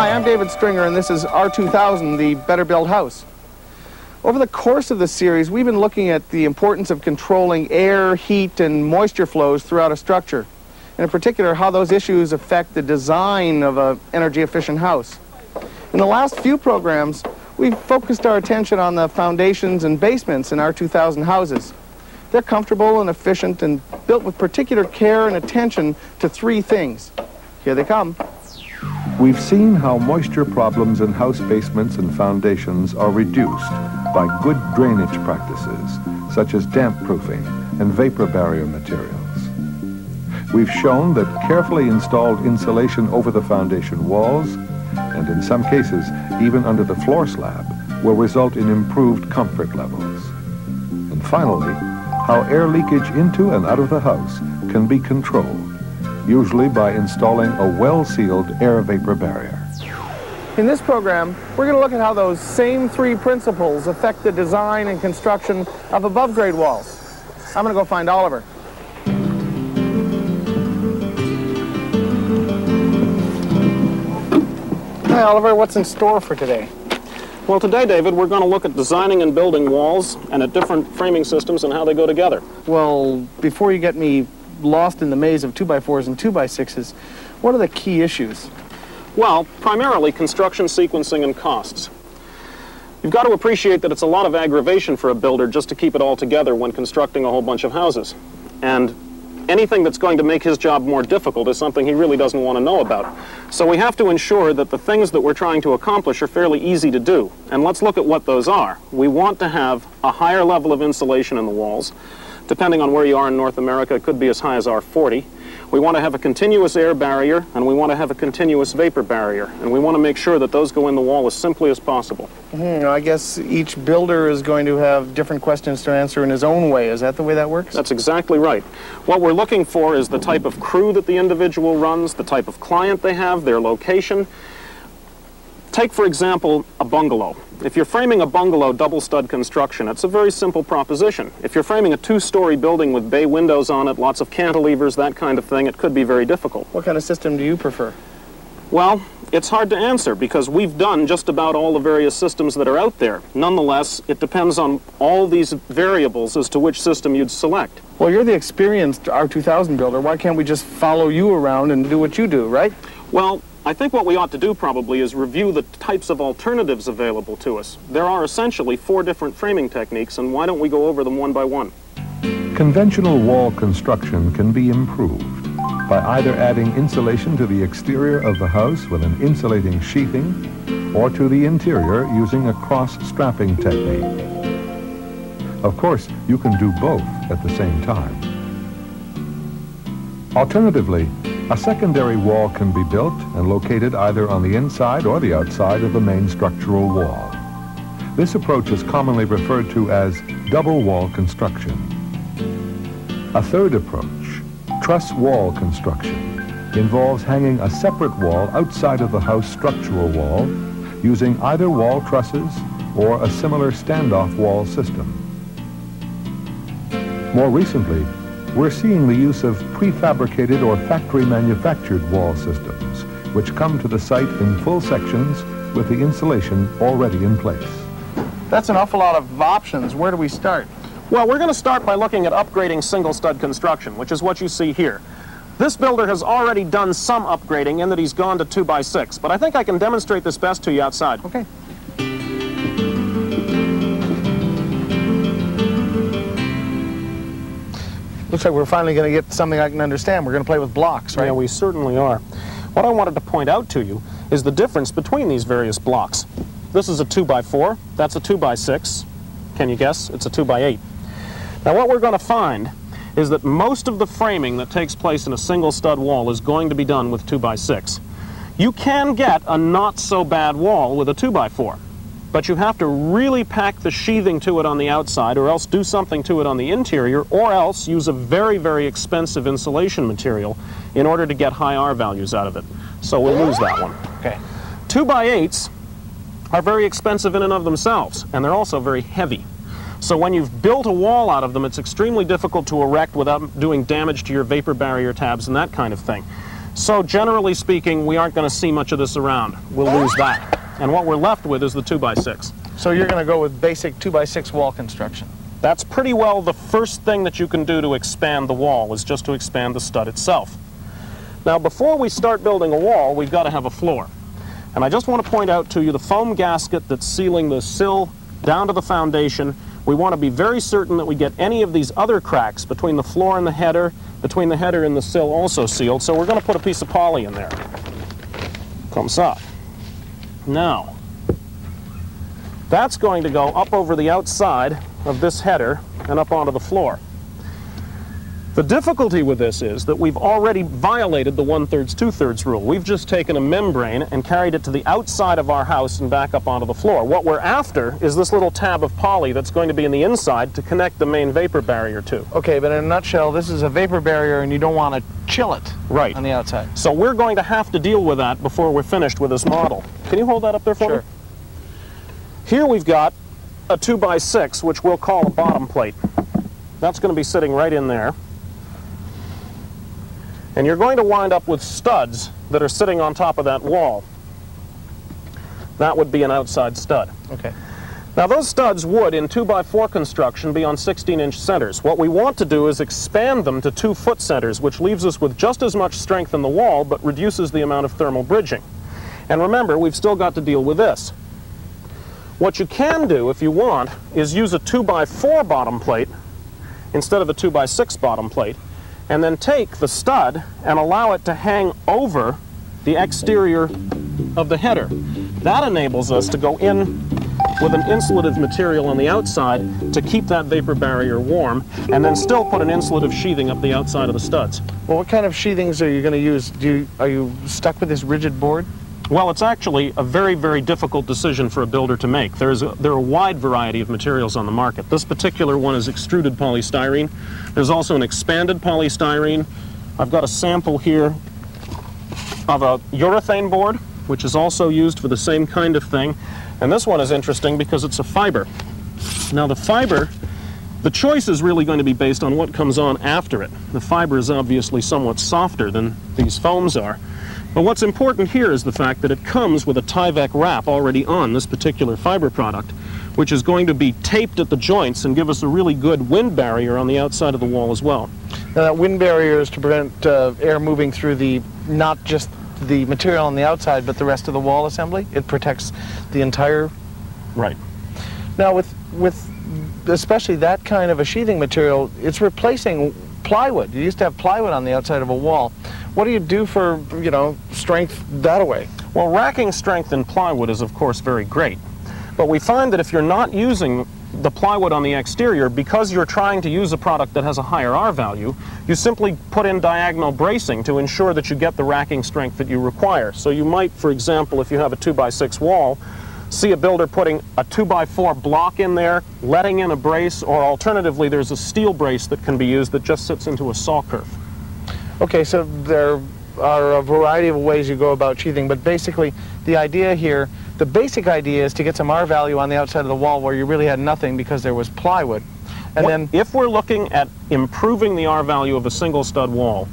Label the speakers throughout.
Speaker 1: Hi, I'm David Stringer, and this is R2000, the Better Built House. Over the course of the series, we've been looking at the importance of controlling air, heat, and moisture flows throughout a structure, and in particular, how those issues affect the design of an energy-efficient house. In the last few programs, we've focused our attention on the foundations and basements in R2000 houses. They're comfortable and efficient and built with particular care and attention to three things. Here they come.
Speaker 2: We've seen how moisture problems in house basements and foundations are reduced by good drainage practices, such as damp proofing and vapor barrier materials. We've shown that carefully installed insulation over the foundation walls, and in some cases even under the floor slab, will result in improved comfort levels. And finally, how air leakage into and out of the house can be controlled usually by installing a well-sealed air vapor barrier.
Speaker 1: In this program, we're going to look at how those same three principles affect the design and construction of above-grade walls. I'm going to go find Oliver. Hi, Oliver. What's in store for today?
Speaker 3: Well, today, David, we're going to look at designing and building walls and at different framing systems and how they go together.
Speaker 1: Well, before you get me lost in the maze of 2x4s and 2x6s, what are the key issues?
Speaker 3: Well, primarily construction sequencing and costs. You've got to appreciate that it's a lot of aggravation for a builder just to keep it all together when constructing a whole bunch of houses. And anything that's going to make his job more difficult is something he really doesn't want to know about. So we have to ensure that the things that we're trying to accomplish are fairly easy to do. And let's look at what those are. We want to have a higher level of insulation in the walls. Depending on where you are in North America, it could be as high as R40. We want to have a continuous air barrier, and we want to have a continuous vapor barrier. And we want to make sure that those go in the wall as simply as possible.
Speaker 1: Mm, I guess each builder is going to have different questions to answer in his own way. Is that the way that works?
Speaker 3: That's exactly right. What we're looking for is the type of crew that the individual runs, the type of client they have, their location. Take, for example, a bungalow. If you're framing a bungalow double stud construction, it's a very simple proposition. If you're framing a two-story building with bay windows on it, lots of cantilevers, that kind of thing, it could be very difficult.
Speaker 1: What kind of system do you prefer?
Speaker 3: Well, it's hard to answer because we've done just about all the various systems that are out there. Nonetheless, it depends on all these variables as to which system you'd select.
Speaker 1: Well, you're the experienced R2000 builder. Why can't we just follow you around and do what you do, right?
Speaker 3: Well, I think what we ought to do probably is review the types of alternatives available to us. There are essentially four different framing techniques, and why don't we go over them one by one?
Speaker 2: Conventional wall construction can be improved by either adding insulation to the exterior of the house with an insulating sheathing or to the interior using a cross-strapping technique. Of course, you can do both at the same time. Alternatively, a secondary wall can be built and located either on the inside or the outside of the main structural wall. This approach is commonly referred to as double wall construction. A third approach, truss wall construction, involves hanging a separate wall outside of the house structural wall using either wall trusses or a similar standoff wall system. More recently, we're seeing the use of prefabricated or factory manufactured wall systems, which come to the site in full sections with the insulation already in place.
Speaker 1: That's an awful lot of options. Where do we start?
Speaker 3: Well, we're going to start by looking at upgrading single stud construction, which is what you see here. This builder has already done some upgrading in that he's gone to 2 by 6 but I think I can demonstrate this best to you outside.
Speaker 1: Okay. Looks like we're finally going to get something I can understand. We're going to play with blocks, right?
Speaker 3: Yeah, we certainly are. What I wanted to point out to you is the difference between these various blocks. This is a 2 by 4 that's a 2 by 6 Can you guess? It's a 2 by 8 Now what we're going to find is that most of the framing that takes place in a single stud wall is going to be done with 2 by 6 You can get a not so bad wall with a 2 by 4 but you have to really pack the sheathing to it on the outside or else do something to it on the interior or else use a very, very expensive insulation material in order to get high R values out of it. So we'll lose that one.
Speaker 1: Okay.
Speaker 3: 2 by 8s are very expensive in and of themselves, and they're also very heavy. So when you've built a wall out of them, it's extremely difficult to erect without doing damage to your vapor barrier tabs and that kind of thing. So generally speaking, we aren't going to see much of this around. We'll lose that. And what we're left with is the 2x6.
Speaker 1: So you're going to go with basic 2x6 wall construction.
Speaker 3: That's pretty well the first thing that you can do to expand the wall, is just to expand the stud itself. Now, before we start building a wall, we've got to have a floor. And I just want to point out to you the foam gasket that's sealing the sill down to the foundation. We want to be very certain that we get any of these other cracks between the floor and the header, between the header and the sill also sealed. So we're going to put a piece of poly in there. Comes up. Now, that's going to go up over the outside of this header and up onto the floor. The difficulty with this is that we've already violated the one-thirds, two-thirds rule. We've just taken a membrane and carried it to the outside of our house and back up onto the floor. What we're after is this little tab of poly that's going to be in the inside to connect the main vapor barrier to.
Speaker 1: Okay, but in a nutshell, this is a vapor barrier and you don't want to chill it
Speaker 3: Right.
Speaker 1: on the outside.
Speaker 3: So we're going to have to deal with that before we're finished with this model. Can you hold that up there for me?
Speaker 1: Sure.
Speaker 3: me? Here we've got a 2 by 6 which we'll call a bottom plate. That's going to be sitting right in there. And you're going to wind up with studs that are sitting on top of that wall. That would be an outside stud.
Speaker 1: Okay.
Speaker 3: Now those studs would, in 2x4 construction, be on 16-inch centers. What we want to do is expand them to 2-foot centers, which leaves us with just as much strength in the wall, but reduces the amount of thermal bridging. And remember, we've still got to deal with this. What you can do, if you want, is use a 2x4 bottom plate instead of a 2x6 bottom plate, and then take the stud and allow it to hang over the exterior of the header. That enables us to go in with an insulative material on the outside to keep that vapor barrier warm, and then still put an insulative sheathing up the outside of the studs.
Speaker 1: Well, what kind of sheathings are you going to use? Do you, are you stuck with this rigid board?
Speaker 3: Well, it's actually a very, very difficult decision for a builder to make. There's a, there are a wide variety of materials on the market. This particular one is extruded polystyrene. There's also an expanded polystyrene. I've got a sample here of a urethane board, which is also used for the same kind of thing. And this one is interesting because it's a fiber. Now the fiber, the choice is really going to be based on what comes on after it. The fiber is obviously somewhat softer than these foams are. But what's important here is the fact that it comes with a Tyvek wrap already on this particular fiber product, which is going to be taped at the joints and give us a really good wind barrier on the outside of the wall as well.
Speaker 1: Now, that wind barrier is to prevent uh, air moving through the, not just the material on the outside, but the rest of the wall assembly. It protects the entire.
Speaker 3: Right.
Speaker 1: Now, with, with especially that kind of a sheathing material, it's replacing plywood. You used to have plywood on the outside of a wall. What do you do for, you know, strength that way?
Speaker 3: Well, racking strength in plywood is, of course, very great. But we find that if you're not using the plywood on the exterior, because you're trying to use a product that has a higher R value, you simply put in diagonal bracing to ensure that you get the racking strength that you require. So you might, for example, if you have a 2x6 wall, see a builder putting a 2x4 block in there, letting in a brace, or alternatively, there's a steel brace that can be used that just sits into a saw kerf.
Speaker 1: Okay, so there are a variety of ways you go about sheathing, but basically the idea here, the basic idea is to get some R value on the outside of the wall where you really had nothing because there was plywood. And
Speaker 3: What-
Speaker 1: then,
Speaker 3: if we're looking at improving the R value of a single stud wall,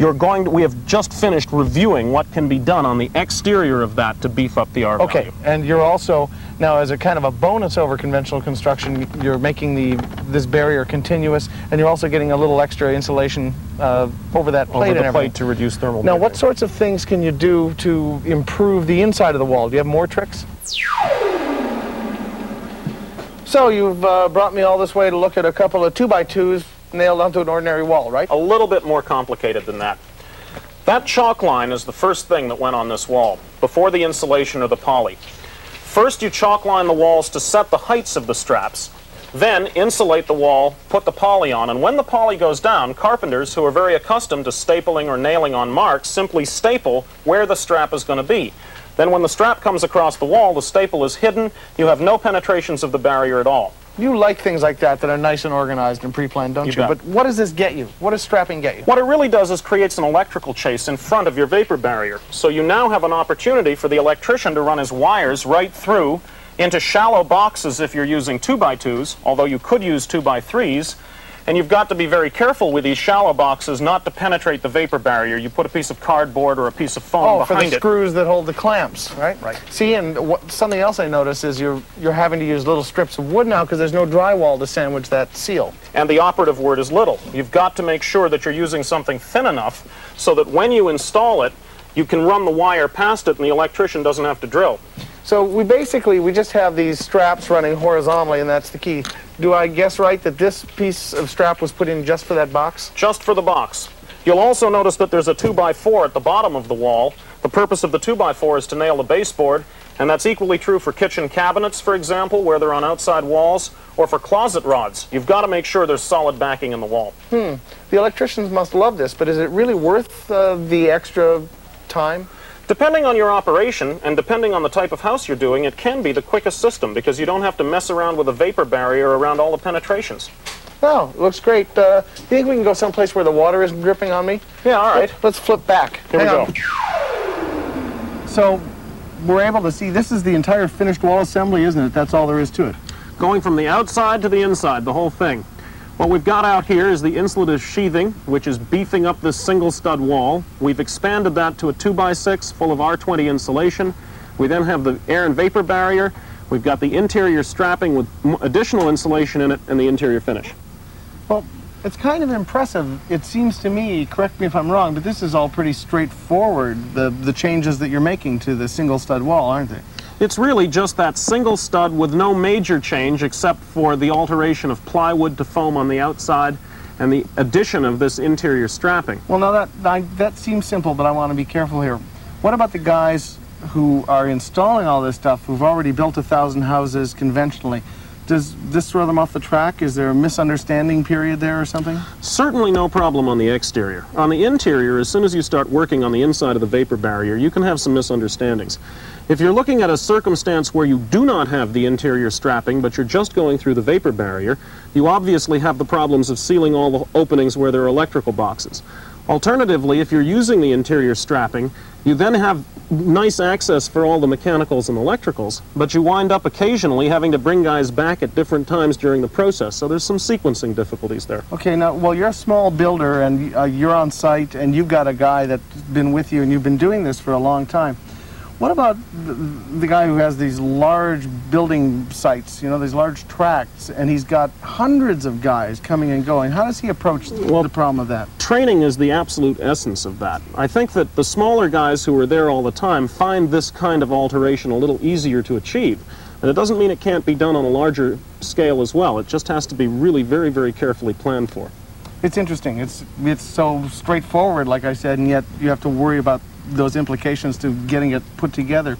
Speaker 3: you're going to, we have just finished reviewing what can be done on the exterior of that to beef up the R value.
Speaker 1: okay, and you're also, now as a kind of a bonus over conventional construction, you're making the this barrier continuous, and you're also getting a little extra insulation uh, over that plate
Speaker 3: Over the plate to reduce thermal
Speaker 1: Now, what sorts of things can you do to improve the inside of the wall? Do you have more tricks? So you've uh, brought me all this way to look at a couple of 2x2s nailed onto an ordinary wall, right?
Speaker 3: a little bit more complicated than that. That chalk line is the first thing that went on this wall, before the insulation or the poly. First, you chalk line the walls to set the heights of the straps, then insulate the wall, put the poly on, and when the poly goes down, carpenters who are very accustomed to stapling or nailing on marks simply staple where the strap is going to be. Then when the strap comes across the wall, the staple is hidden, you have no penetrations of the barrier at all.
Speaker 1: You like things like that that are nice and organized and pre-planned, don't you?
Speaker 3: You.
Speaker 1: But what does this get you? What does strapping get you?
Speaker 3: What it really does is creates an electrical chase in front of your vapor barrier. So you now have an opportunity for the electrician to run his wires right through into shallow boxes if you're using 2x2s, although you could use 2x3s, And you've got to be very careful with these shallow boxes not to penetrate the vapor barrier. You put a piece of cardboard or a piece of foam
Speaker 1: Oh, for the
Speaker 3: it.
Speaker 1: screws that hold the clamps, right?
Speaker 3: Right.
Speaker 1: See, and what, something else I noticed is you're you're having to use little strips of wood now because there's no drywall to sandwich that seal.
Speaker 3: And the operative word is little. You've got to make sure that you're using something thin enough so that when you install it, you can run the wire past it and the electrician doesn't have to drill.
Speaker 1: So we basically we just have these straps running horizontally, and that's the key. Do I guess right that this piece of strap was put in just for that box?
Speaker 3: just for the box. You'll also notice that there's a 2x4 at the bottom of the wall. The purpose of the 2x4 is to nail the baseboard, and that's equally true for kitchen cabinets, for example, where they're on outside walls, or for closet rods. You've got to make sure there's solid backing in the wall. Hmm.
Speaker 1: The electricians must love this, but is it really worth uh, the extra time?
Speaker 3: Depending on your operation and depending on the type of house you're doing, it can be the quickest system because you don't have to mess around with a vapor barrier around all the penetrations.
Speaker 1: Oh, looks great. Uh, you think we can go someplace where the water isn't dripping on me?
Speaker 3: Yeah, all right.
Speaker 1: Let's flip back.
Speaker 3: Here we go.
Speaker 1: on. So we're able to see this is the entire finished wall assembly, isn't it? That's all there is to it.
Speaker 3: Going from the outside to the inside, the whole thing. What we've got out here is the insulative sheathing, which is beefing up this single stud wall. We've expanded that to a 2x6 full of R20 insulation. We then have the air and vapor barrier. We've got the interior strapping with additional insulation in it and the interior finish.
Speaker 1: Well, it's kind of impressive. It seems to me, correct me if I'm wrong, but this is all pretty straightforward, the, the changes that you're making to the single stud wall, aren't they?
Speaker 3: It's really just that single stud with no major change except for the alteration of plywood to foam on the outside and the addition of this interior strapping.
Speaker 1: Well, now that, I, that seems simple, but I want to be careful here. What about the guys who are installing all this stuff, who've already built a thousand houses conventionally? Does this throw them off the track? Is there a misunderstanding period there or something?
Speaker 3: Certainly no problem on the exterior. On the interior, as soon as you start working on the inside of the vapor barrier, you can have some misunderstandings. If you're looking at a circumstance where you do not have the interior strapping, but you're just going through the vapor barrier, you obviously have the problems of sealing all the openings where there are electrical boxes. Alternatively, if you're using the interior strapping, you then have nice access for all the mechanicals and electricals, but you wind up occasionally having to bring guys back at different times during the process, so there's some sequencing difficulties there.
Speaker 1: Okay, now, well, you're a small builder and uh, you're on site and you've got a guy that's been with you and you've been doing this for a long time. What about the, the guy who has these large building sites, you know, these large tracts, and he's got hundreds of guys coming and going? How does he approach
Speaker 3: Well-
Speaker 1: the problem of that?
Speaker 3: Training is the absolute essence of that. I think that the smaller guys who are there all the time find this kind of alteration a little easier to achieve. And it doesn't mean it can't be done on a larger scale as well. It just has to be really very, very carefully planned for.
Speaker 1: It's interesting. It's it's so straightforward, like I said, and yet you have to worry about those implications to getting it put together.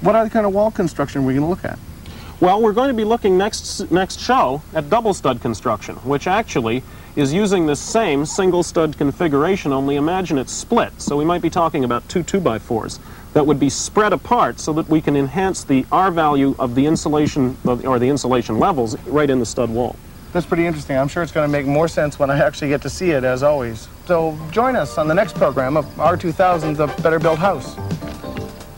Speaker 1: What other kind of wall construction are we going to look at?
Speaker 3: Well, we're going to be looking next next show at double stud construction, which actually is using this same single stud configuration, only imagine it's split. So we might be talking about two 2x4s that would be spread apart so that we can enhance the R value of the insulation or the insulation levels right in the stud wall.
Speaker 1: That's pretty interesting. I'm sure it's going to make more sense when I actually get to see it, as always. So join us on the next program of R2000, The Better Built House.